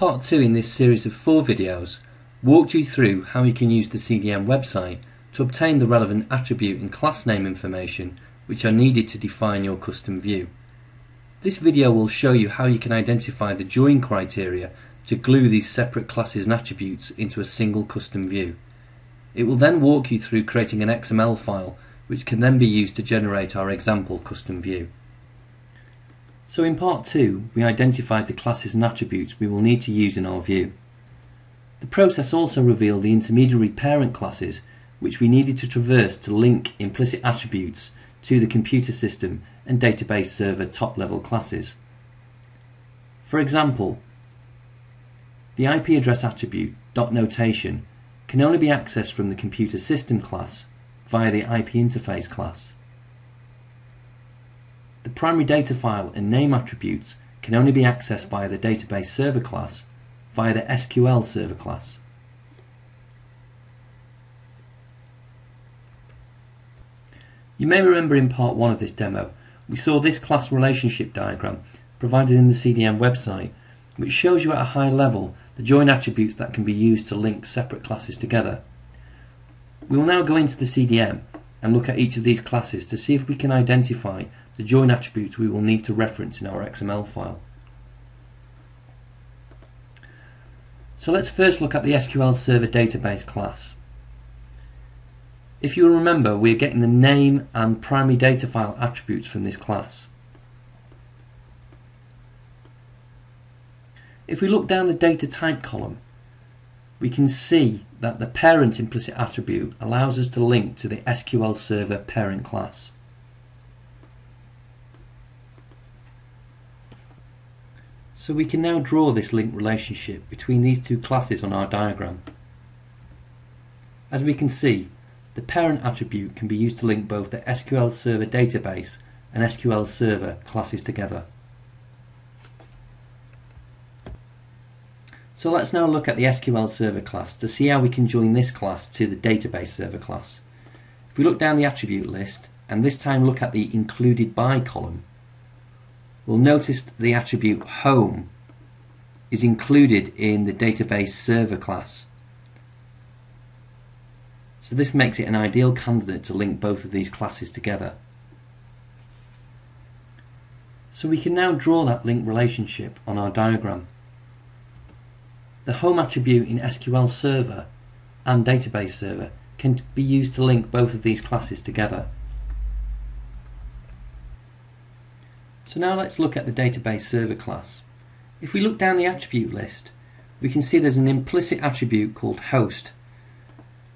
Part 2 in this series of four videos walked you through how you can use the CDM website to obtain the relevant attribute and class name information which are needed to define your custom view. This video will show you how you can identify the join criteria to glue these separate classes and attributes into a single custom view. It will then walk you through creating an XML file which can then be used to generate our example custom view. So in part 2 we identified the classes and attributes we will need to use in our view. The process also revealed the intermediary parent classes which we needed to traverse to link implicit attributes to the computer system and database server top level classes. For example, the IP address attribute dot notation can only be accessed from the computer system class via the IP interface class. The primary data file and name attributes can only be accessed by the database server class via the SQL server class. You may remember in part 1 of this demo, we saw this class relationship diagram provided in the CDM website, which shows you at a high level the join attributes that can be used to link separate classes together. We will now go into the CDM and look at each of these classes to see if we can identify the join attributes we will need to reference in our XML file. So let's first look at the SQL Server Database class. If you remember, we are getting the name and primary data file attributes from this class. If we look down the data type column, we can see that the parent implicit attribute allows us to link to the SQL Server parent class. So we can now draw this link relationship between these two classes on our diagram. As we can see, the parent attribute can be used to link both the SQL Server database and SQL Server classes together. So let's now look at the SQL Server class to see how we can join this class to the database server class. If we look down the attribute list and this time look at the included by column, we'll notice the attribute home is included in the database server class. So this makes it an ideal candidate to link both of these classes together. So we can now draw that link relationship on our diagram. The home attribute in SQL Server and Database Server can be used to link both of these classes together. So now let's look at the database server class. If we look down the attribute list, we can see there's an implicit attribute called host.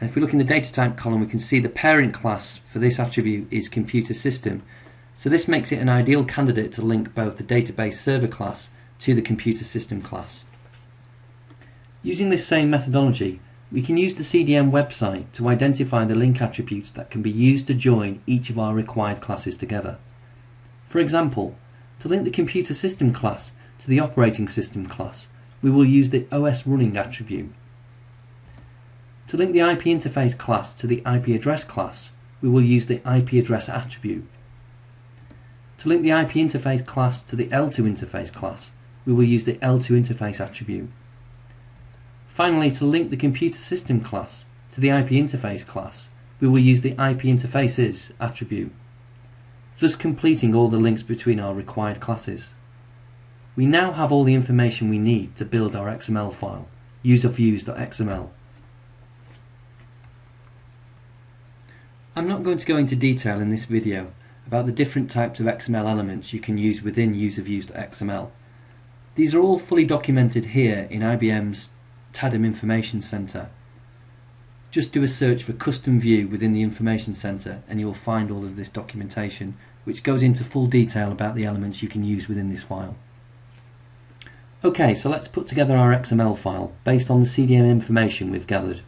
And if we look in the data type column, we can see the parent class for this attribute is computer system. So this makes it an ideal candidate to link both the database server class to the computer system class. Using this same methodology, we can use the CDM website to identify the link attributes that can be used to join each of our required classes together. For example, to link the computer system class to the operating system class, we will use the OS running attribute. To link the IP interface class to the IP address class, we will use the IP address attribute. To link the IP interface class to the L2 interface class, we will use the L2 interface attribute. Finally, to link the computer system class to the IP interface class, we will use the IP interfaces attribute thus completing all the links between our required classes. We now have all the information we need to build our XML file, userviews.xml. I'm not going to go into detail in this video about the different types of XML elements you can use within userviews.xml. These are all fully documented here in IBM's TADDM Information Center. Just do a search for custom view within the Information Center and you will find all of this documentation which goes into full detail about the elements you can use within this file. Okay, so let's put together our XML file based on the CDM information we've gathered.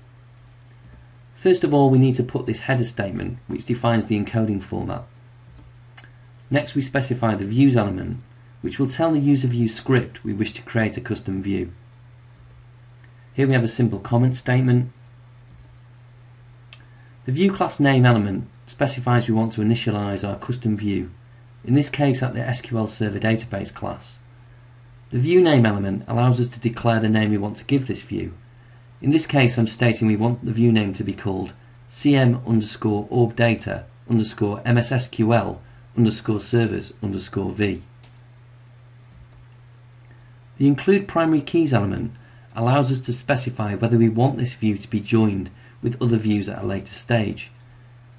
First of all, we need to put this header statement which defines the encoding format. Next, we specify the views element which will tell the user view script we wish to create a custom view. Here we have a simple comment statement. The view class name element specifies we want to initialize our custom view, in this case at the SQL Server Database class. The view name element allows us to declare the name we want to give this view. In this case I'm stating we want the view name to be called cm underscore orbdata underscore mssql underscore servers underscore v. The include primary keys element allows us to specify whether we want this view to be joined with other views at a later stage.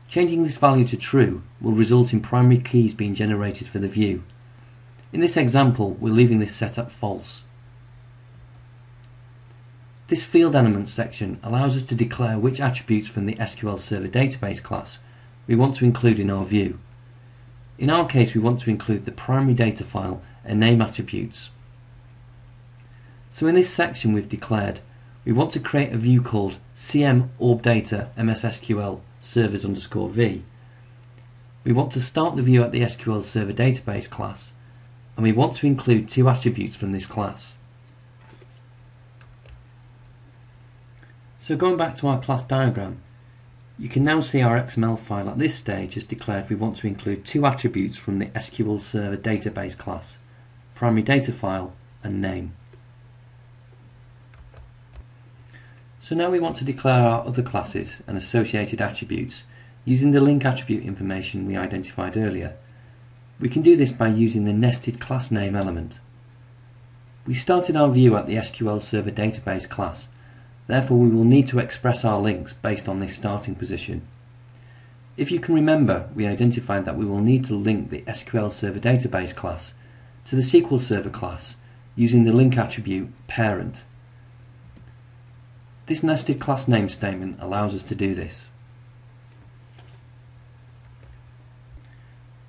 Changing this value to true will result in primary keys being generated for the view. In this example, we're leaving this set false. This field elements section allows us to declare which attributes from the SQL Server Database class we want to include in our view. In our case, we want to include the primary data file and name attributes. So in this section we've declared we want to create a view called cm orbdata mssql servers underscore v. We want to start the view at the SQL Server Database class and we want to include two attributes from this class. So going back to our class diagram, you can now see our XML file at this stage has declared we want to include two attributes from the SQL Server Database class, primary data file and name. So now we want to declare our other classes and associated attributes using the link attribute information we identified earlier. We can do this by using the nested class name element. We started our view at the SQL Server Database class, therefore we will need to express our links based on this starting position. If you can remember, we identified that we will need to link the SQL Server Database class to the SQL Server class using the link attribute parent. This nested class name statement allows us to do this.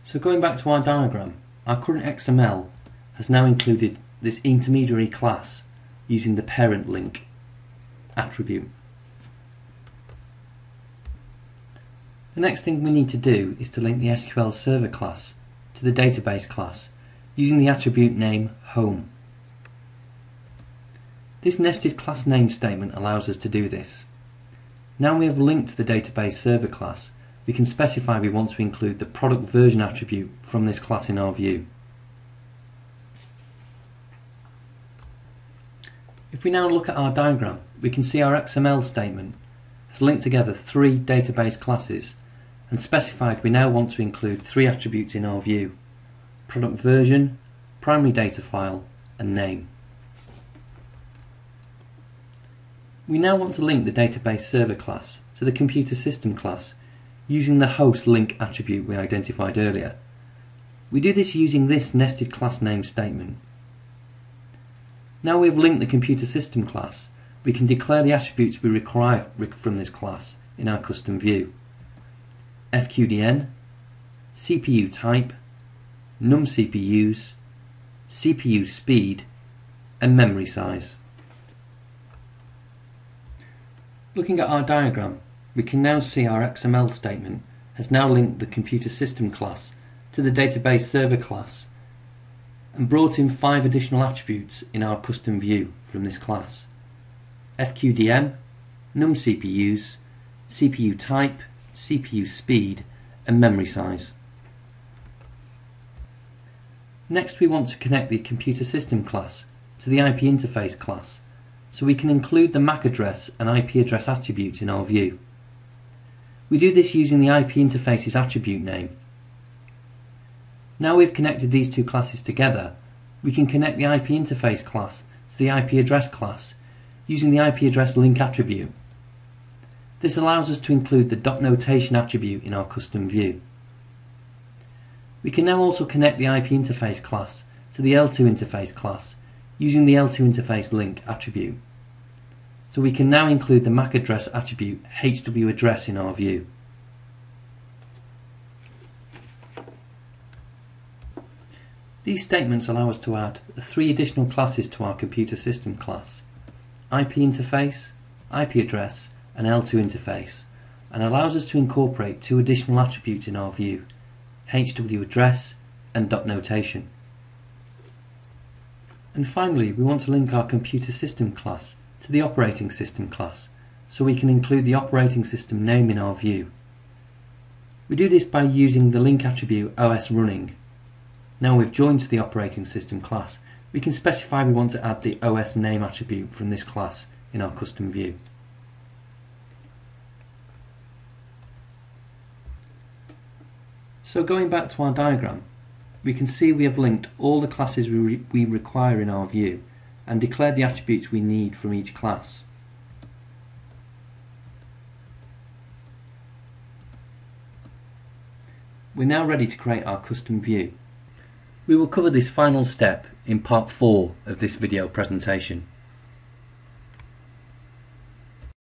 So going back to our diagram, our current XML has now included this intermediary class using the parent link attribute. The next thing we need to do is to link the SQL Server class to the database class using the attribute name home. This nested class name statement allows us to do this. Now we have linked the database server class, we can specify we want to include the product version attribute from this class in our view. If we now look at our diagram, we can see our XML statement has linked together three database classes and specified we now want to include three attributes in our view, product version, primary data file and name. We now want to link the database server class to the computer system class using the host link attribute we identified earlier. We do this using this nested class name statement. Now we've linked the computer system class, we can declare the attributes we require from this class in our custom view. FQDN, CPU type, num CPUs, CPU speed, and memory size. Looking at our diagram, we can now see our XML statement has now linked the computer system class to the database server class and brought in five additional attributes in our custom view from this class. FQDN, num CPUs, CPU type, CPU speed and memory size. Next we want to connect the computer system class to the IP interface class so we can include the MAC address and IP address attributes in our view. We do this using the IP interface's attribute name. Now we've connected these two classes together, we can connect the IP interface class to the IP address class using the IP address link attribute. This allows us to include the dot notation attribute in our custom view. We can now also connect the IP interface class to the L2 interface class using the L2 interface link attribute. So we can now include the MAC address attribute HW address in our view. These statements allow us to add three additional classes to our computer system class, IP interface, IP address and L2 interface and allows us to incorporate two additional attributes in our view, HW address and dot notation. And finally, we want to link our computer system class to the operating system class, so we can include the operating system name in our view. We do this by using the link attribute OS running. Now we've joined to the operating system class, we can specify we want to add the OS name attribute from this class in our custom view. So going back to our diagram, we can see we have linked all the classes we, re we require in our view and declared the attributes we need from each class. We're now ready to create our custom view. We will cover this final step in part 4 of this video presentation.